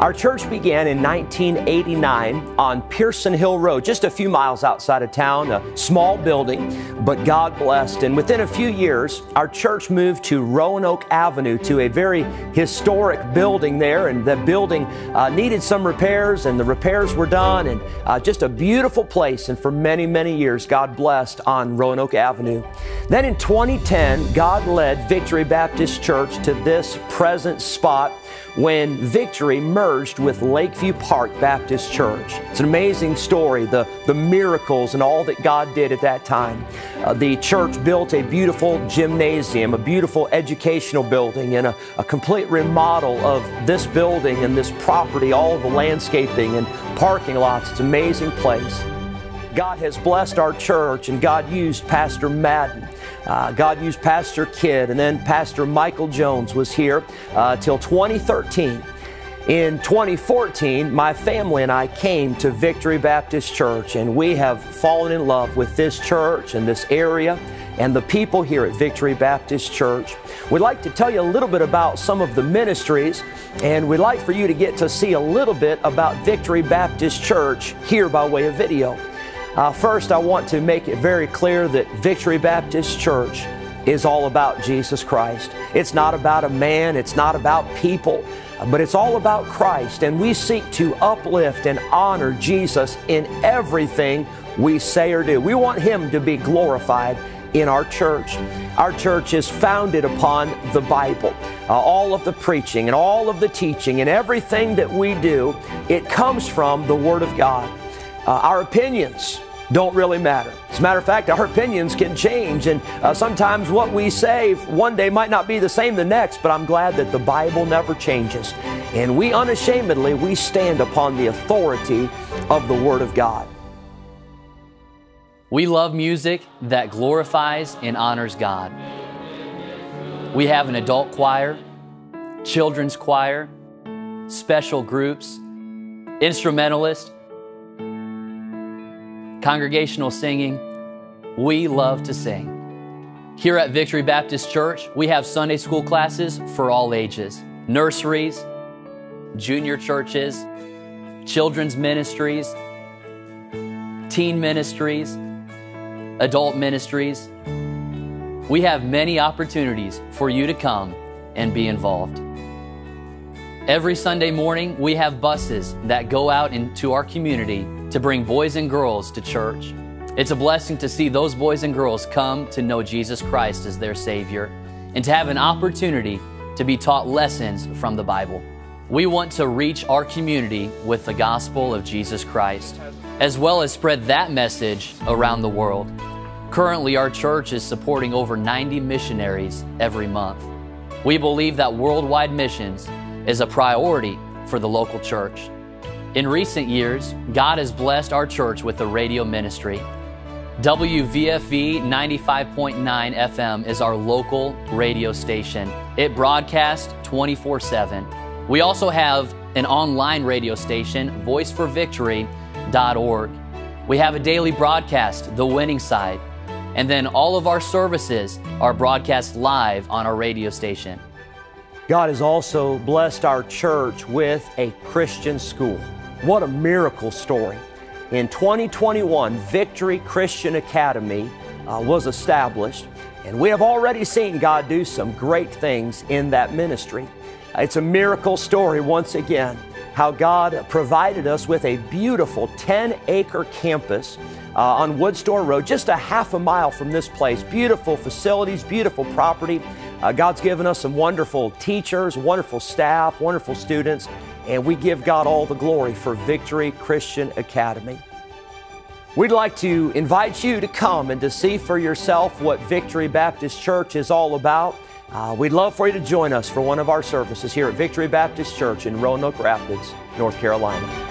Our church began in 1989 on Pearson Hill Road, just a few miles outside of town, a small building, but God blessed. And within a few years, our church moved to Roanoke Avenue to a very historic building there. And the building uh, needed some repairs, and the repairs were done, and uh, just a beautiful place. And for many, many years, God blessed on Roanoke Avenue. Then in 2010, God led Victory Baptist Church to this present spot when Victory merged with Lakeview Park Baptist Church. It's an amazing story, the, the miracles and all that God did at that time. Uh, the church built a beautiful gymnasium, a beautiful educational building, and a, a complete remodel of this building and this property, all the landscaping and parking lots. It's an amazing place. God has blessed our church, and God used Pastor Madden. Uh, God used Pastor Kidd, and then Pastor Michael Jones was here uh, till 2013. In 2014, my family and I came to Victory Baptist Church, and we have fallen in love with this church and this area and the people here at Victory Baptist Church. We'd like to tell you a little bit about some of the ministries, and we'd like for you to get to see a little bit about Victory Baptist Church here by way of video. Uh, first, I want to make it very clear that Victory Baptist Church is all about Jesus Christ. It's not about a man, it's not about people, but it's all about Christ. And we seek to uplift and honor Jesus in everything we say or do. We want Him to be glorified in our church. Our church is founded upon the Bible. Uh, all of the preaching and all of the teaching and everything that we do, it comes from the Word of God. Uh, our opinions don't really matter. As a matter of fact, our opinions can change, and uh, sometimes what we say one day might not be the same the next, but I'm glad that the Bible never changes. And we unashamedly, we stand upon the authority of the Word of God. We love music that glorifies and honors God. We have an adult choir, children's choir, special groups, instrumentalists, congregational singing. We love to sing. Here at Victory Baptist Church, we have Sunday school classes for all ages, nurseries, junior churches, children's ministries, teen ministries, adult ministries. We have many opportunities for you to come and be involved. Every Sunday morning, we have buses that go out into our community to bring boys and girls to church. It's a blessing to see those boys and girls come to know Jesus Christ as their Savior and to have an opportunity to be taught lessons from the Bible. We want to reach our community with the gospel of Jesus Christ, as well as spread that message around the world. Currently, our church is supporting over 90 missionaries every month. We believe that worldwide missions is a priority for the local church. In recent years, God has blessed our church with a radio ministry. WVFV 95.9 FM is our local radio station. It broadcasts 24 7. We also have an online radio station, voiceforvictory.org. We have a daily broadcast, The Winning Side, and then all of our services are broadcast live on our radio station. God has also blessed our church with a Christian school. What a miracle story. In 2021, Victory Christian Academy uh, was established, and we have already seen God do some great things in that ministry. It's a miracle story once again how God provided us with a beautiful 10 acre campus uh, on Woodstore Road, just a half a mile from this place. Beautiful facilities, beautiful property. Uh, God's given us some wonderful teachers, wonderful staff, wonderful students, and we give God all the glory for Victory Christian Academy. We'd like to invite you to come and to see for yourself what Victory Baptist Church is all about. Uh, we'd love for you to join us for one of our services here at Victory Baptist Church in Roanoke Rapids, North Carolina.